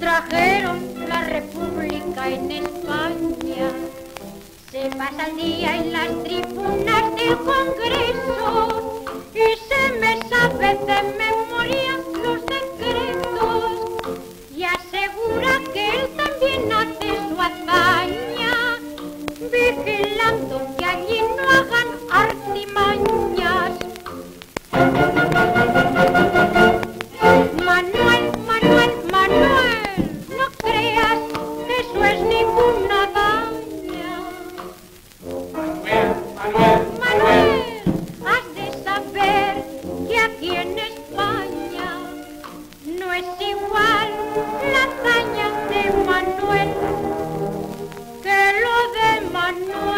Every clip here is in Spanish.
trajeron la república en España. Se pasa el día en las tribunas del Congreso Manuel que lo de Manuel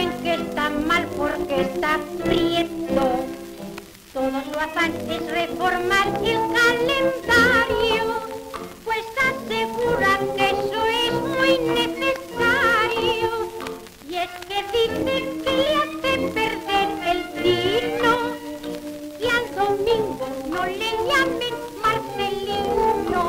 alguien que está mal porque está prieto. Todos lo afán es reformar el calendario, pues asegura que eso es muy necesario. Y es que dicen que le hace perder el trino y al domingo no le llamen Marcelino.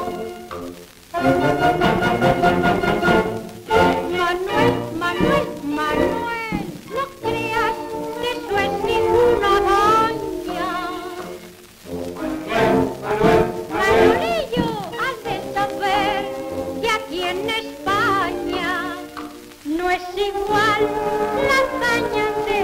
En España. No es igual la hazaña de